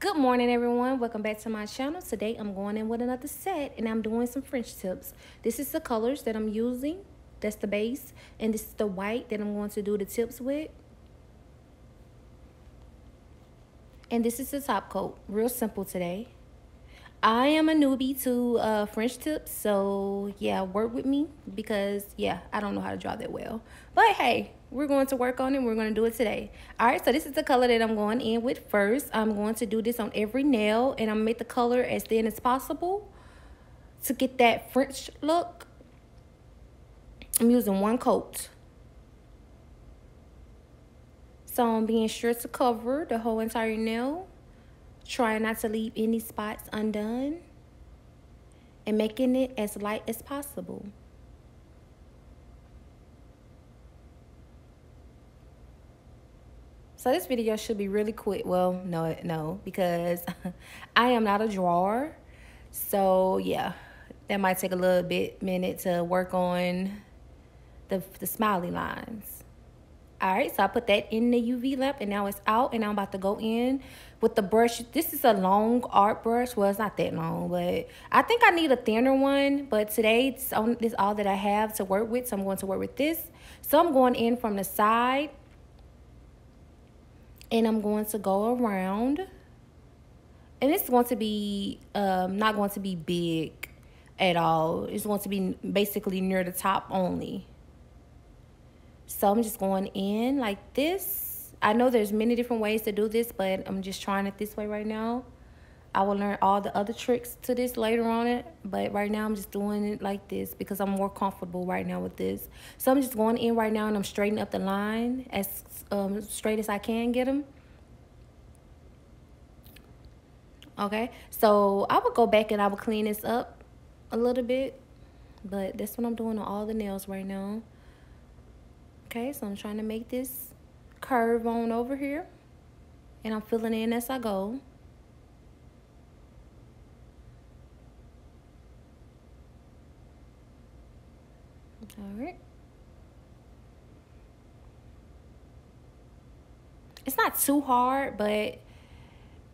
Good morning, everyone. Welcome back to my channel. Today, I'm going in with another set, and I'm doing some French tips. This is the colors that I'm using. That's the base, and this is the white that I'm going to do the tips with. And this is the top coat. Real simple today. I am a newbie to uh, French tips, so yeah, work with me because yeah, I don't know how to draw that well. But hey, we're going to work on it. We're going to do it today. All right, so this is the color that I'm going in with first. I'm going to do this on every nail, and I'm going to make the color as thin as possible to get that French look. I'm using one coat. So I'm being sure to cover the whole entire nail. Trying not to leave any spots undone. And making it as light as possible. So this video should be really quick. Well, no, no, because I am not a drawer. So yeah, that might take a little bit minute to work on the, the smiley lines. All right, so I put that in the UV lamp and now it's out and I'm about to go in with the brush. This is a long art brush. Well, it's not that long, but I think I need a thinner one. But today, it's on, this all that I have to work with, so I'm going to work with this. So I'm going in from the side and I'm going to go around. And it's going to be um, not going to be big at all. It's going to be basically near the top only. So I'm just going in like this. I know there's many different ways to do this, but I'm just trying it this way right now. I will learn all the other tricks to this later on it, but right now I'm just doing it like this because I'm more comfortable right now with this. So I'm just going in right now and I'm straightening up the line as um, straight as I can get them. Okay, so I would go back and I would clean this up a little bit, but that's what I'm doing on all the nails right now. Okay, so I'm trying to make this curve on over here. And I'm filling in as I go. All right. It's not too hard, but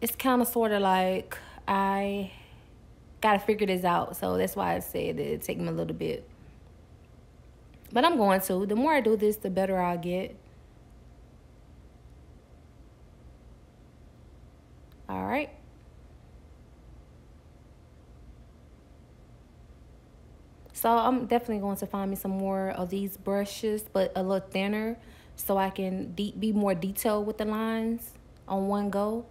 it's kind of sort of like I got to figure this out. So that's why I said it'd take me a little bit. But I'm going to. The more I do this, the better I'll get. All right. So I'm definitely going to find me some more of these brushes, but a little thinner so I can be more detailed with the lines on one go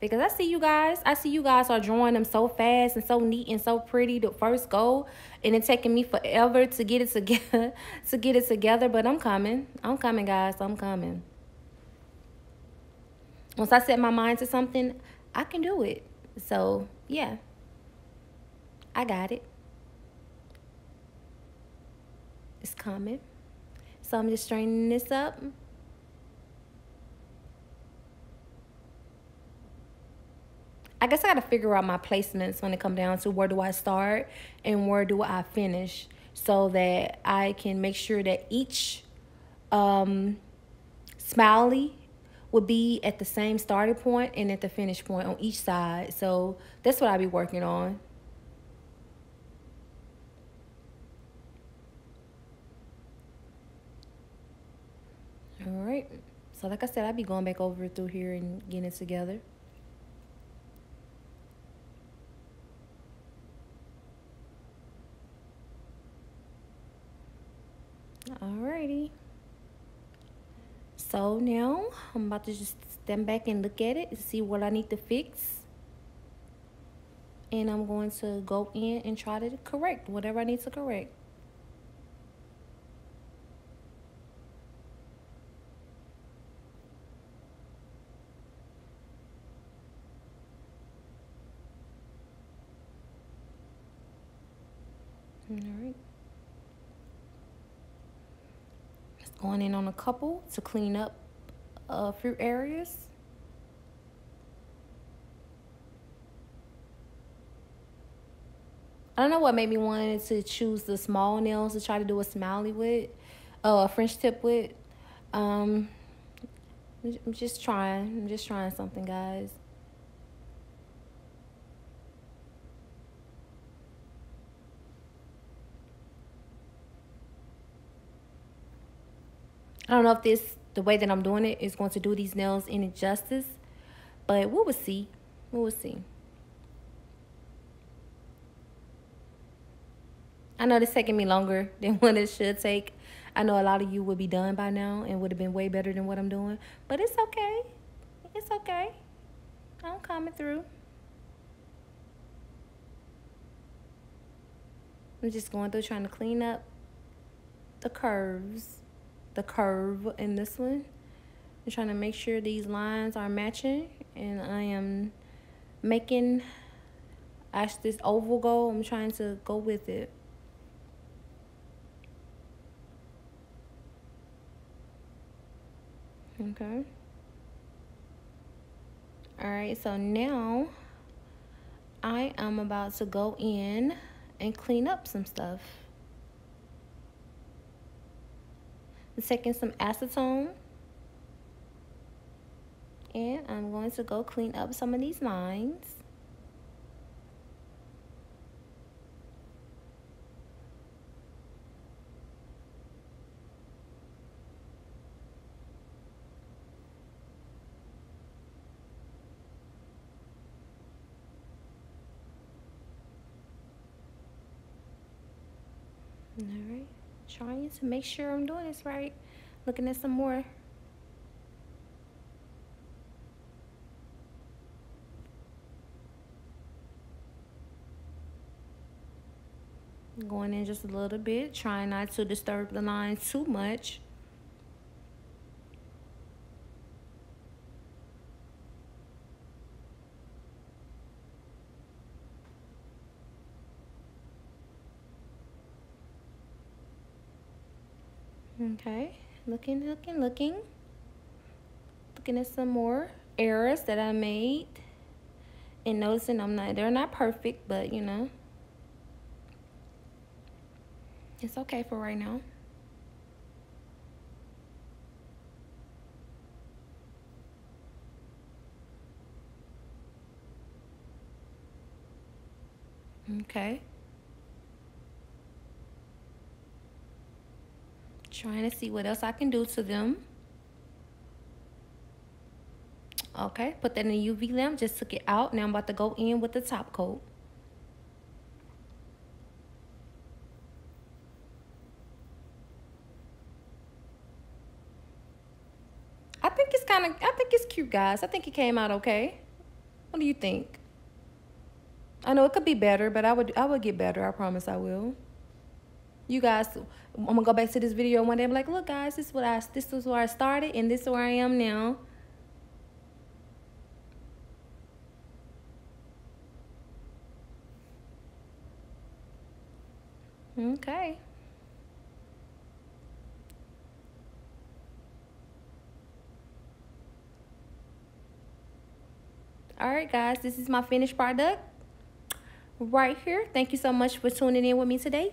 because I see you guys. I see you guys are drawing them so fast and so neat and so pretty the first go, and it's taking me forever to get it together. to get it together, but I'm coming. I'm coming, guys. I'm coming. Once I set my mind to something, I can do it. So yeah, I got it. It's coming. So I'm just straightening this up. I guess I got to figure out my placements when it come down to where do I start and where do I finish so that I can make sure that each um, smiley would be at the same starting point and at the finish point on each side. So that's what I'll be working on. All right. So like I said, I'll be going back over through here and getting it together. Alrighty. So now I'm about to just stand back and look at it and see what I need to fix. And I'm going to go in and try to correct whatever I need to correct. All right. Going in on a couple to clean up a few areas. I don't know what made me want to choose the small nails to try to do a smiley with, uh, a French tip with. Um, I'm just trying. I'm just trying something, guys. I don't know if this, the way that I'm doing it, is going to do these nails any justice. But we will see. We will see. I know it's taking me longer than what it should take. I know a lot of you would be done by now and would have been way better than what I'm doing. But it's okay. It's okay. I'm coming through. I'm just going through trying to clean up the curves, the curve in this one. I'm trying to make sure these lines are matching and I am making as this oval go, I'm trying to go with it. Okay. All right, so now I am about to go in and clean up some stuff. I'm taking some acetone and I'm going to go clean up some of these lines. All right, trying to make sure I'm doing this right. Looking at some more. Going in just a little bit, trying not to disturb the line too much. Okay, looking, looking, looking. Looking at some more errors that I made. And noticing I'm not, they're not perfect, but you know. It's okay for right now. Okay. Trying to see what else I can do to them. Okay, put that in the UV lamp. Just took it out. Now I'm about to go in with the top coat. I think it's kind of, I think it's cute, guys. I think it came out okay. What do you think? I know it could be better, but I would, I would get better. I promise I will you guys i'm gonna go back to this video one day i'm like look guys this is what i this is where i started and this is where i am now. Okay. All right guys this is my finished product right here. Thank you so much for tuning in with me today